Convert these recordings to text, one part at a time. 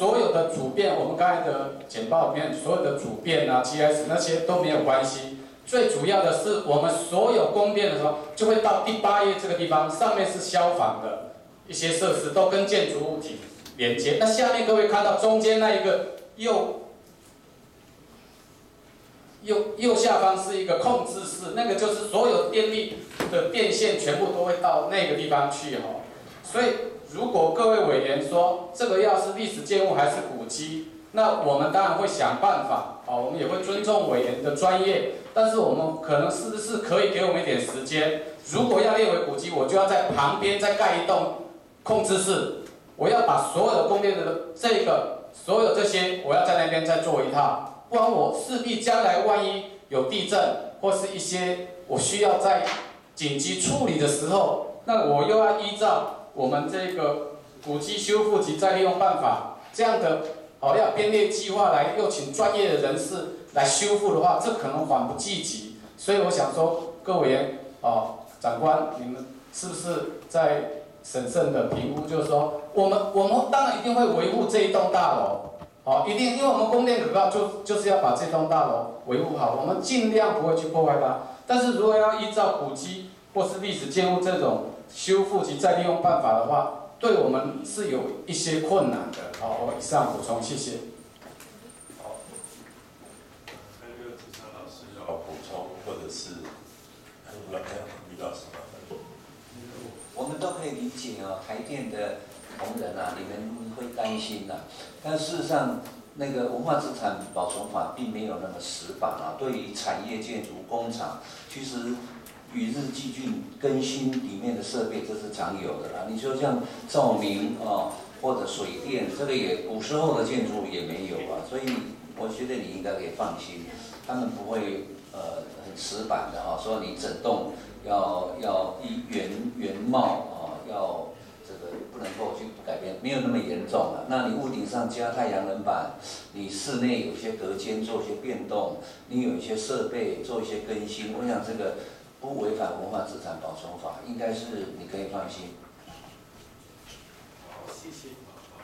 所有的主变，我们刚才的简报里面所有的主变啊、GS 那些都没有关系。最主要的是，我们所有供电的时候，就会到第八页这个地方，上面是消防的一些设施，都跟建筑物体连接。那下面各位看到中间那一个右右右下方是一个控制室，那个就是所有电力的电线全部都会到那个地方去哈。所以，如果各位委员说这个要是历史建物还是古迹，那我们当然会想办法啊，我们也会尊重委员的专业。但是我们可能是不是可以给我们一点时间？如果要列为古迹，我就要在旁边再盖一栋控制室，我要把所有的供电的这个所有这些，我要在那边再做一套，不然我势必将来万一有地震或是一些我需要在紧急处理的时候，那我又要依照我们这个古迹修复及再利用办法这样的哦，要编列计划来，又请专业的人士。来修复的话，这可能缓不济急，所以我想说，各位员哦，长官，你们是不是在审慎的评估？就是说，我们我们当然一定会维护这一栋大楼，哦，一定，因为我们供电可靠，就就是要把这栋大楼维护好，我们尽量不会去破坏它。但是如果要依照古迹或是历史建筑这种修复及再利用办法的话，对我们是有一些困难的。好，我以上补充，谢谢。我们都可以理解哦，台电的同仁啊，你们会担心呐。但事实上，那个文化资产保存法并没有那么死板啊。对于产业建筑工厂，其实与日俱进更新里面的设备，这是常有的啦。你说像照明啊，或者水电，这个也古时候的建筑也没有啊。所以我觉得你应该可以放心，他们不会呃很死板的哈，说你整栋。要要一原原貌啊，要这个不能够去改变，没有那么严重了。那你屋顶上加太阳能板，你室内有些隔间做一些变动，你有一些设备做一些更新，我想这个不违反文化资产保存法，应该是你可以放心。好，谢谢。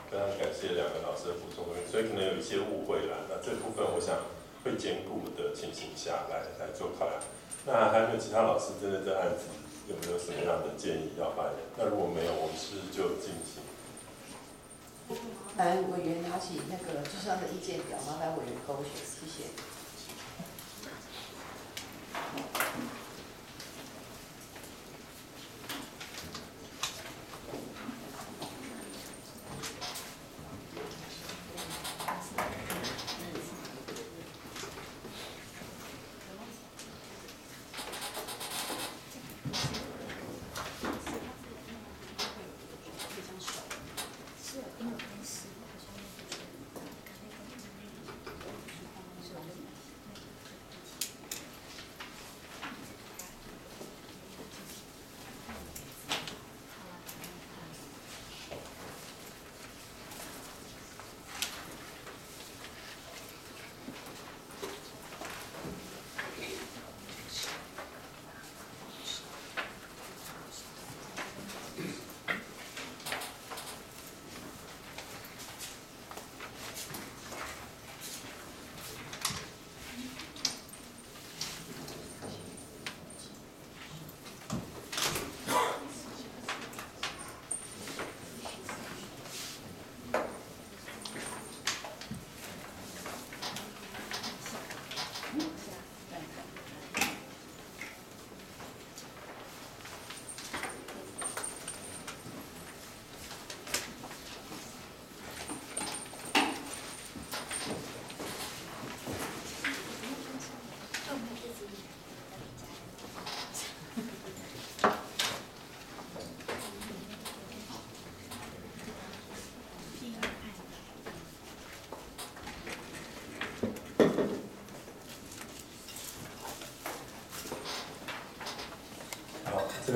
非常感谢两个老师的补充，所以可能有一些误会了。那这部分我想会兼顾的情形下来来做考量。那还有没有其他老师针对这案子有没有什么样的建议要发言？那如果没有，我们是就进行。来，委员拿起那个就他的意见表，麻烦委员勾选，谢谢。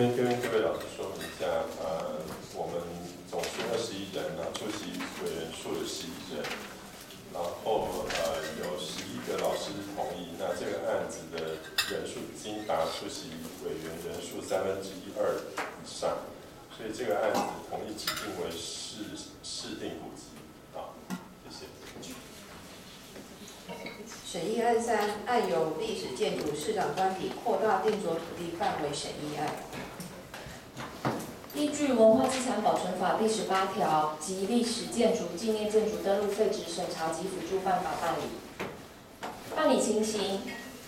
边跟各位老师说明一下，呃，我们总数二十一人，然后出席委员数有十一人，然后呃有十一个老师同意，那这个案子的人数已经达出席委员人数三分之一二以上，所以这个案子同意指定为市市定古迹啊。审议案三，案由历史建筑市长官邸扩大定着土地范围审议案。依据《文化资产保存法》第十八条及《历史建筑纪念建筑登录废止审查及辅助办法》办理。办理情形：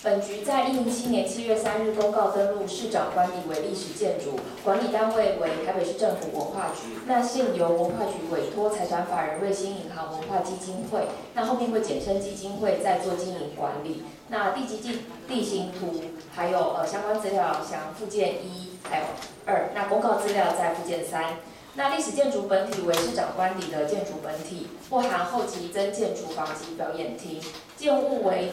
本局在一零七年七月三日公告登录市长官邸为历史建筑，管理单位为台北市政府文化局。那现由文化局委托财产法人瑞兴银行文化基金会，那后面会简称基金会，在做经营管理。那地基地地形图还有呃相关资料像附件一，还有二。那公告资料在附件三。那历史建筑本体为市长官邸的建筑本体，不含后期增建厨房及表演厅。建物为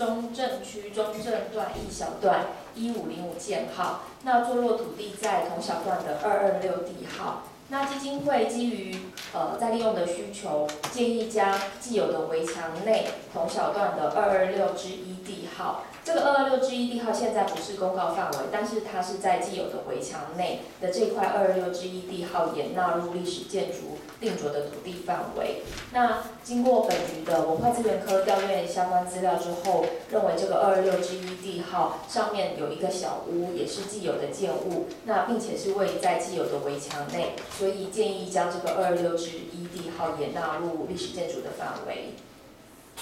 中正区中正段一小段一五零五建号。那坐落土地在同小段的二二六地号。那基金会基于呃在利用的需求，建议将既有的围墙内同小段的二二六之一地号。这个二二六之一地号现在不是公告范围，但是它是在既有的围墙内的这块二二六之一地号也纳入历史建筑定着的土地范围。那经过本局的文化资源科调阅相关资料之后，认为这个二二六之一地号上面有一个小屋，也是既有的建物，那并且是位在既有的围墙内，所以建议将这个二二六之一地号也纳入历史建筑的范围。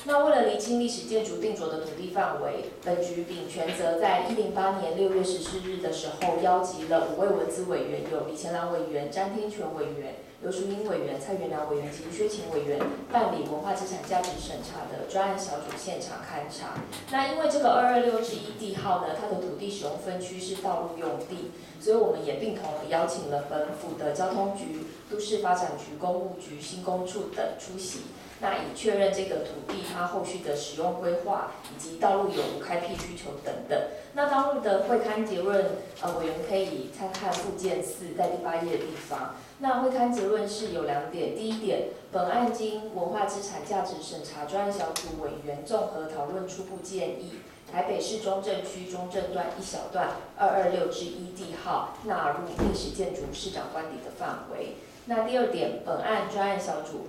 那为了厘清历史建筑定着的土地范围，本局秉权责在一零八年六月十四日的时候，邀集了五位文资委员，有李前朗委员、詹天全委员、刘淑英委员、蔡元良委员及薛勤委员，办理文化资产价值审查的专案小组现场勘查。那因为这个二二六之一地号呢，它的土地使用分区是道路用地，所以我们也并同邀请了本府的交通局、都市发展局、公务局、新工处等出席。那以确认这个土地它后续的使用规划，以及道路有无开辟需求等等。那当日的会刊结论，呃，委员可以参看附件四，在第八页的地方。那会刊结论是有两点，第一点，本案经文化资产价值审查专案小组委员综合讨论初步建议，台北市中正区中正段一小段二二六之一地号纳入历史建筑市长官邸的范围。那第二点，本案专案小组。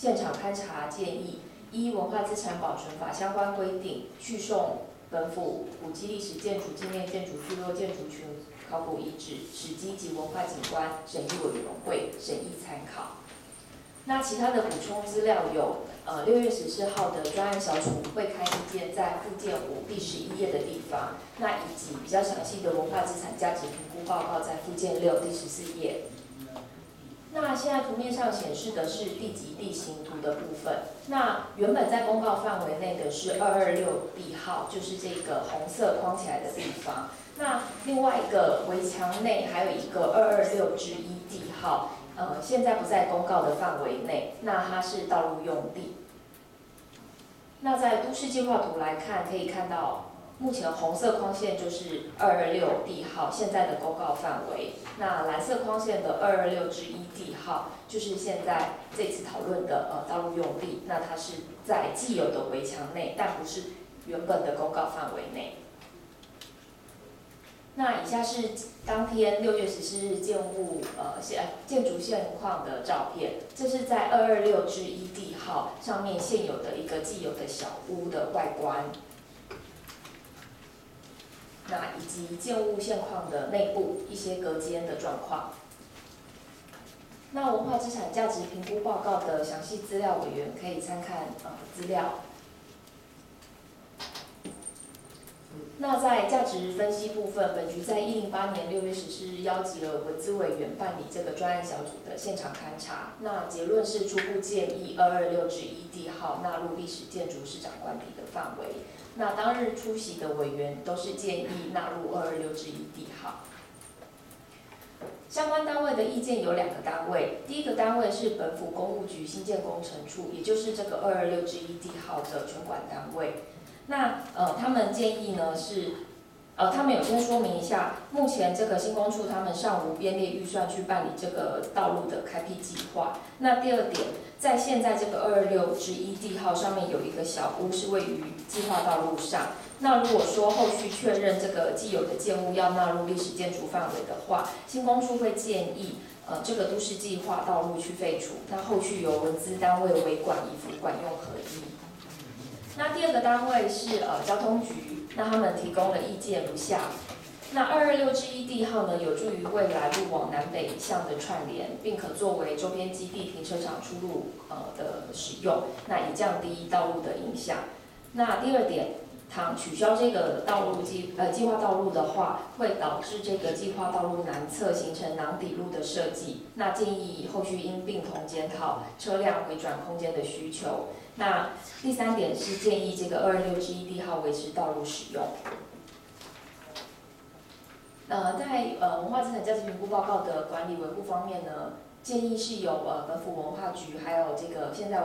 现场勘查建议：依文化资产保存法相关规定，续送本府古迹历史建筑纪念建筑聚落建筑群考古遗址史迹及文化景观审议委员会审议参考。那其他的补充资料有：呃，六月十四号的专案小组会开意见在附件五第十一页的地方，那以及比较详细的文化资产价值评估报告在附件六第十四页。那现在图面上显示的是地级地形图的部分。那原本在公告范围内的是二二六地号，就是这个红色框起来的地方。那另外一个围墙内还有一个二二六之一地号，呃，现在不在公告的范围内。那它是道路用地。那在都市计划图来看，可以看到。目前红色框线就是二二六地号现在的公告范围，那蓝色框线的二二六之一地号就是现在这次讨论的呃道路用地，那它是在既有的围墙内，但不是原本的公告范围内。那以下是当天六月十四日建物呃现建筑现况的照片，这是在二二六之一地号上面现有的一个既有的小屋的外观。那以及建物现况的内部一些隔间的状况。那文化资产价值评估报告的详细资料，委员可以参看呃资料。那在价值分析部分，本局在一零八年六月十四日邀集了文资委员办理这个专案小组的现场勘查。那结论是初步建议二二六至一地号纳入历史建筑市长官邸的范围。那当日出席的委员都是建议纳入二二六之一地号。相关单位的意见有两个单位，第一个单位是本府公务局新建工程处，也就是这个二二六之一地号的全管单位。那呃，他们建议呢是，呃，他们有先说明一下，目前这个新工处他们尚无编列预算去办理这个道路的开辟计划。那第二点。在现在这个二二六之一地号上面有一个小屋是位于计划道路上。那如果说后续确认这个既有的建物要纳入历史建筑范围的话，新工处会建议，呃，这个都市计划道路去废除，那后续由文资单位维管以服管用合一。那第二个单位是呃交通局，那他们提供的意见如下。那二二六之一地号呢，有助于未来路往南北向的串联，并可作为周边基地停车场出入呃的使用，那以降低道路的影响。那第二点，倘取消这个道路计呃计划道路的话，会导致这个计划道路南侧形成囊底路的设计。那建议后续应并同检讨车辆回转空间的需求。那第三点是建议这个二二六之一地号维持道路使用。呃，在呃文化资产价值评估报告的管理维护方面呢，建议是由呃本府文化局还有这个现在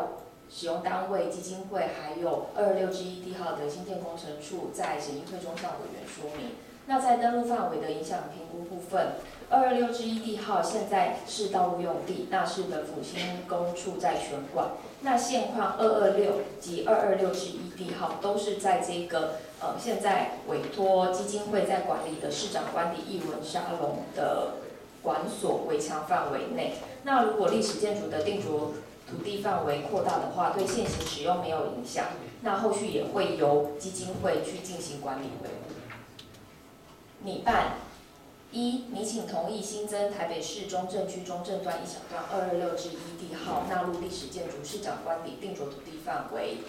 使用单位基金会，还有二二六之一地号的新建工程处在审议会中向委员说明。那在登录范围的影响评估部分，二二六之一地号现在是道路用地，那是本府新工处在全管。那现况二二六及二二六之一地号都是在这个呃现在委托基金会在管理的市长官邸艺文沙龙的管所围墙范围内。那如果历史建筑的定着土地范围扩大的话，对现行使用没有影响。那后续也会由基金会去进行管理维护。拟办一，拟请同意新增台北市中正区中正段一小段二二六至一地号纳入历史建筑市长官邸定着土地范围。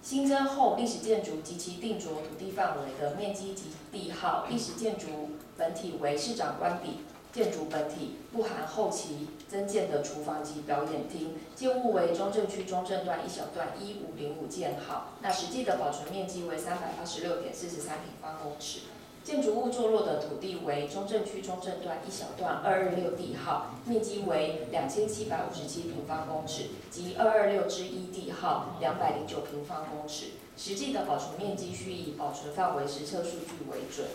新增后历史建筑及其定着土地范围的面积及地号，历史建筑本体为市长官邸建筑本体，不含后期增建的厨房及表演厅，建物为中正区中正段一小段一五零五建号，那实际的保存面积为三百八十六点四十三平方公尺。建筑物坐落的土地为中正区中正段一小段二二六地号，面积为两千七百五十七平方公尺，及二二六之一地号两百零九平方公尺。实际的保存面积需以保存范围实测数据为准。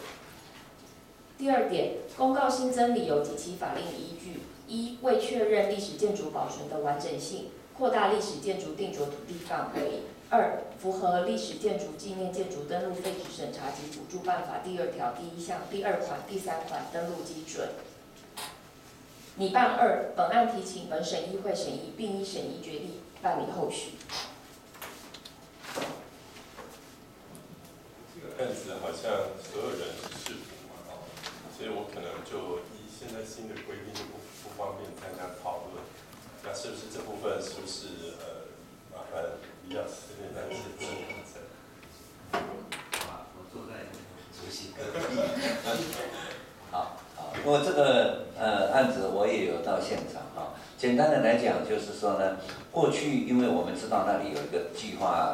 第二点，公告新增理由及其法令依据：一、为确认历史建筑保存的完整性，扩大历史建筑定着土地范围。二、符合历史建筑纪念建筑登录废止审查及补助办法第二条第一项第二款、第三款登录基准。拟办二，本案提请本审议会审议，并依审议决议办理后续。这个案子好像所有人是视图嘛，哦，所以我可能就依现在新的规定就不不方便参加讨论。那是不是这部分是不是呃烦李老师跟来先生完成？啊，我坐在主席隔壁。好，好，我这个呃案子我也有到现场哈。简单的来讲，就是说呢，过去因为我们知道那里有一个计划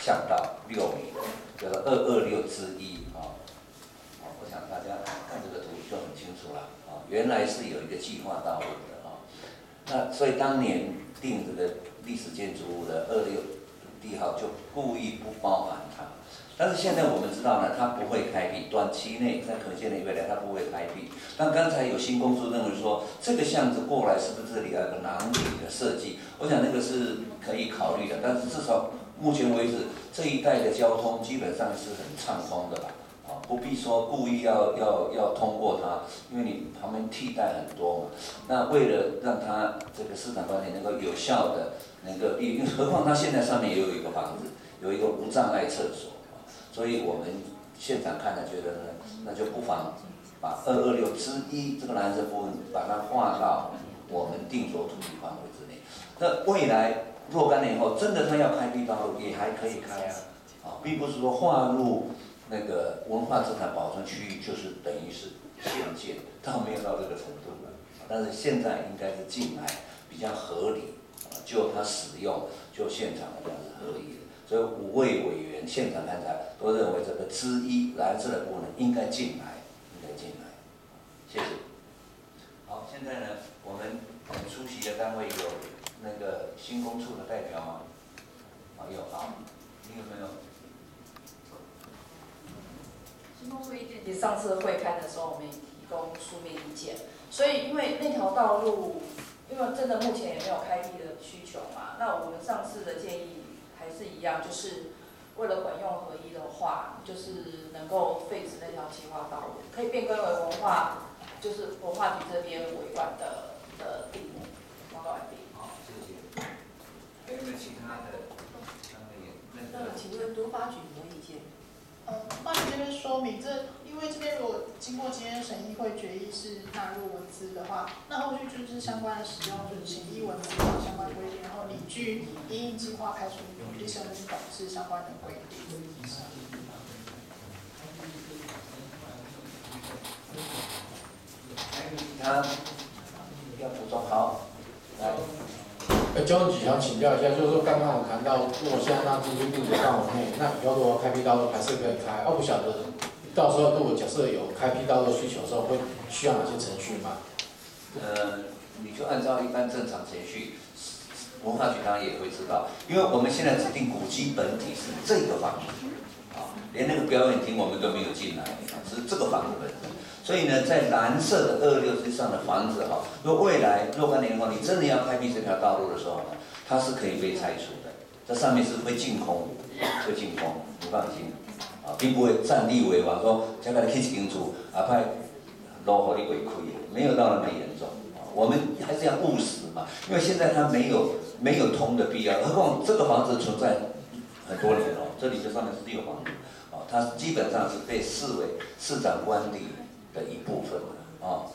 巷道六米，叫做二二六之一啊。好，我想大家看这个图就很清楚了啊。原来是有一个计划道路的啊。那所以当年定这个历史建筑物的二六好就故意不包含它。但是现在我们知道呢，它不会开辟，短期内在可见的未来它不会开辟。但刚才有新公司认为说，这个巷子过来是不是这里有个囊底的设计？我想那个是可以考虑的，但是至少目前为止这一带的交通基本上是很畅通的吧？不必说故意要要要通过它，因为你旁边替代很多嘛。那为了让它这个市场观点能够有效的能够利用，何况它现在上面也有一个房子，有一个无障碍厕所。所以我们现场看了，觉得呢，那就不妨把二二六之一这个蓝色部分，把它划到我们定着土地范围之内。那未来若干年以后，真的他要开辟道路，也还可以开啊，啊，并不是说划入那个文化资产保存区域，就是等于是限建，倒没有到这个程度了。但是现在应该是进来比较合理，啊，就它使用，就现场来讲是合理的。所以五位委员现场看来都认为这个之一蓝色的部分应该进来，应该进来。谢谢。好，现在呢，我们出席的单位有那个新工处的代表吗？啊，有，好，你有没有？新工处意见，其实上次会开的时候，我们也提供书面意见。所以，因为那条道路，因为真的目前也没有开辟的需求嘛，那我们上次的建议。还是一样，就是为了管用合一的话，就是能够废止那条计划道路，可以变更为文化，就是文化局这边委管的的地目。报告完毕。好，谢谢。还有没有其他的那请问多？发局有没有意见？呃，发局这边说明，这因为这边如果经过今天审议会决议是纳入文字的话，那后续就是相关的使用，就是请依文参考相关规定，然后拟据因应计划开除律师跟董事相关的规定。他要补充好，来，呃，交通局想请教一下，就是说刚刚我谈到，如果现在纳进去定的范围内，那以后如果开辟道路还是可以开，哦，不晓得到时候如果假设有开辟道路需求的时候，会需要哪些程序吗？呃，你就按照一般正常程序，文化局当然也会知道，因为我们现在指定古迹本体是这个房子，啊，连那个表演厅我们都没有进来，啊，是这个房子本身。所以呢，在蓝色的二六之上的房子哈，若未来若干年后你真的要开辟这条道路的时候呢，它是可以被拆除的，这上面是会净空，会净空，你放心，啊，并不会占地为王说将来去清楚，啊怕落后你违亏，没有到那么严重，啊，我们还是要务实嘛，因为现在它没有没有通的必要，何况这个房子存在很多年了，这里这上面是六房子，啊，它基本上是被视为市长官邸。的一部分啊。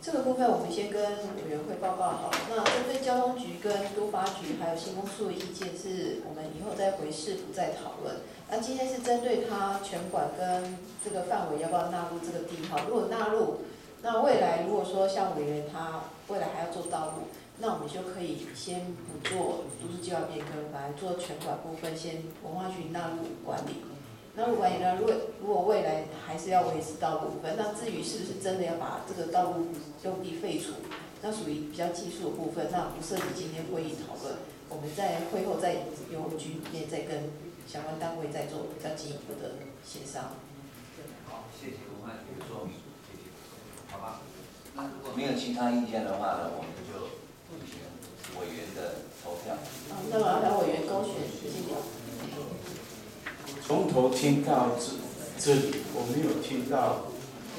这个部分我们先跟委员会报告好。那针对交通局跟都发局还有新公司的意见，是我们以后再回市府再讨论。那今天是针对他全馆跟这个范围要不要纳入这个地号？如果纳入，那未来如果说像委员他未来还要做道路，那我们就可以先不做都市计划变更，来做全馆部分先文化局纳入管理。那如果呢？如果如果未来还是要维持道路部分，那至于是不是真的要把这个道路用地废除，那属于比较技术的部分，那不涉及今天会议讨论。我们在会后再由局里面再跟相关单位再做比较进一步的协商。好，谢谢文化局的说明，谢谢。好吧，那如果没有其他意见的话呢，我们就选委员的投票。好，那么让委员勾选。从头听到这这里，我没有听到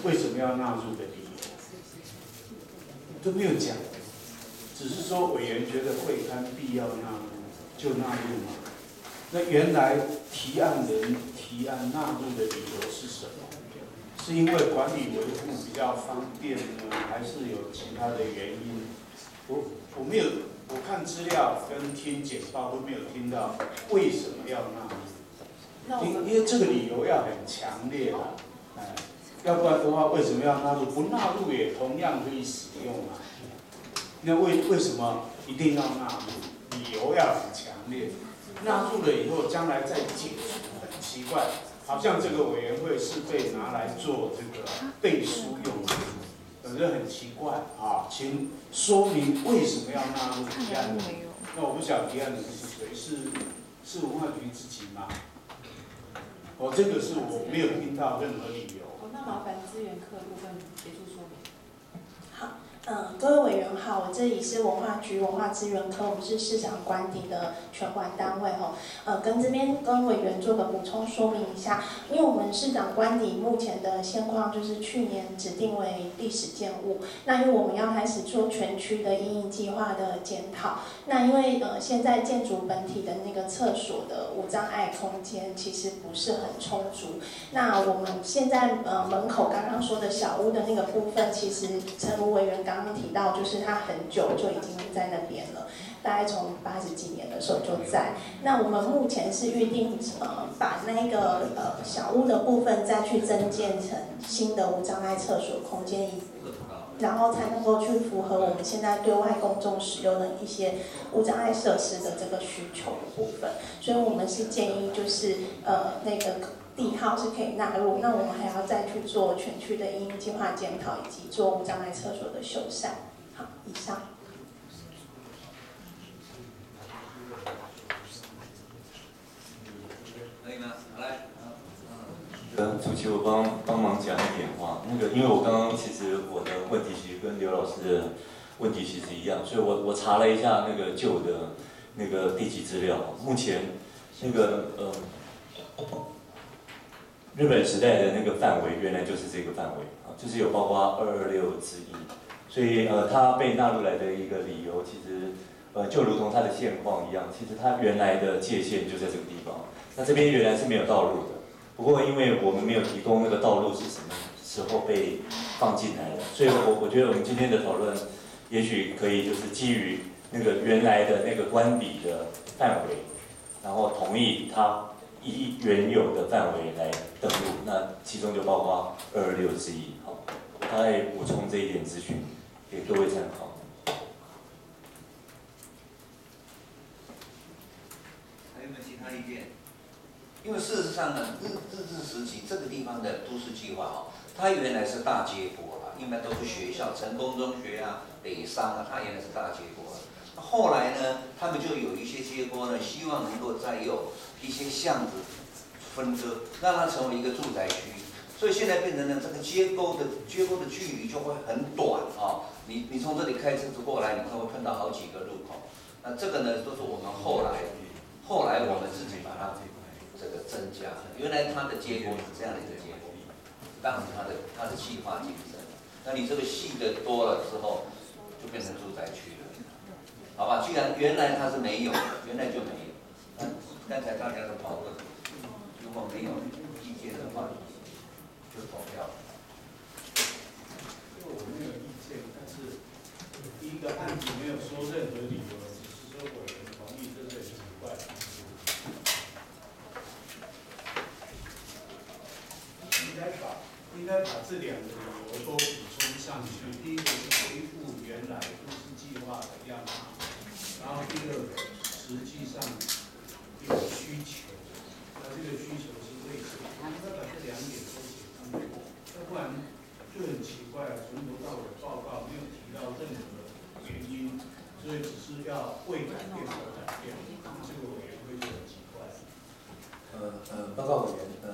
为什么？要纳入的理由，都没有讲，只是说委员觉得会刊必要纳入就纳入嘛。那原来提案人提案纳入的理由是什么？是因为管理维护比较方便呢，还是有其他的原因？我我没有，我看资料跟听简报都没有听到为什么？要纳入。因因为这个理由要很强烈的，哎，要不然的话，为什么要纳入？不纳入也同样可以使用啊。那为为什么一定要纳入？理由要很强烈。纳入了以后，将来再解除，很奇怪，好像这个委员会是被拿来做这个背书用的，反正很奇怪啊。请说明为什么要纳入提案？那我不晓得提案人是谁，是是文化局自己吗？哦，这个是我没有听到任何理由。哦，那麻烦资源课部分结束说明。好。嗯，各位委好，我这里是文化局文化资源科，我们是市长官邸的全管单位哦。呃，跟这边跟委员做个补充说明一下，因为我们市长官邸目前的现况就是去年指定为历史建物，那因为我们要开始做全区的阴影计划的检讨，那因为呃现在建筑本体的那个厕所的无障碍空间其实不是很充足，那我们现在呃门口刚刚说的小屋的那个部分，其实陈如委员。刚刚提到，就是他很久就已经在那边了，大概从八十几年的时候就在。那我们目前是预定呃，把那个呃小屋的部分再去增建成新的无障碍厕所空间，然后才能够去符合我们现在对外公众使用的一些无障碍设施的这个需求的部分。所以我们是建议就是呃那个。地号是可以纳入，那我们还要再去做全区的应计划检讨，以及做无障碍厕所的修缮。好，以上。可以吗？来。呃，主席，我帮帮忙讲一点话。那个，因为我刚刚其实我的问题其实跟刘老师的问题其实一样，所以我我查了一下那个旧的那个地籍资料，目前那个呃。日本时代的那个范围，原来就是这个范围啊，就是有包括二二六之一，所以呃，它被纳入来的一个理由，其实呃，就如同它的现况一样，其实它原来的界限就在这个地方。那这边原来是没有道路的，不过因为我们没有提供那个道路是什么时候被放进来的，所以我我觉得我们今天的讨论，也许可以就是基于那个原来的那个官邸的范围，然后同意它以原有的范围来登录，那其中就包括二二六之一。好，大概补充这一点资讯。各位参考。还有没有其他意见？因为事实上呢，日日治时期这个地方的都市计划哦，它原来是大街国啦，一般都是学校，成功中学啊、北商啊，它原来是大街国。后来呢，他们就有一些街国呢，希望能够再有一些巷子分割，让它成为一个住宅区。所以现在变成了这个街沟的街沟的距离就会很短啊。你你从这里开车子过来，你可能会碰到好几个路口。那这个呢，都是我们后来后来我们自己把它这个增加。原来它的结构是这样的一个结构，当时它的它的细化精神。那你这个细的多了之后，就变成住宅区了，好吧？既然原来它是没有，原来就没有。那刚才大家的讨论，如果没有意见的话，就走掉了一个案子没有说任何理由，只是说委员同意，这是很奇怪。应该把应该把这两个理由都补充上去。第一个是恢复原来都市计划的样貌，然后第二个实际上有需求，那这个需求是为什么？应该把这两点都写上去，要不然就很奇怪了，从头到尾报告没有提到任何。原因，所以只是要为改变而改变，这个委员会就很奇怪。呃呃，报告委员，呃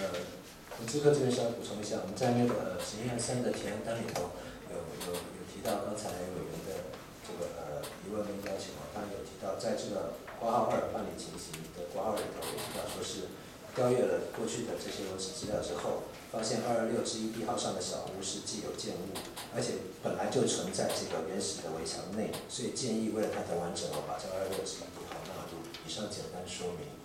呃，这边稍微补充一下，我们在那个实验三的提案单里头有有有提到刚才委员的这个呃疑问跟要求啊，当然有提到在这个挂号二办理情形的挂号里头有提到说是调阅了过去的这些文史资料之后。发现二二六之一 B 号上的小屋是既有建物，而且本来就存在这个原始的围墙内，所以建议为了它的完整，我把这二二六之一 B 号纳入。以上简单说明。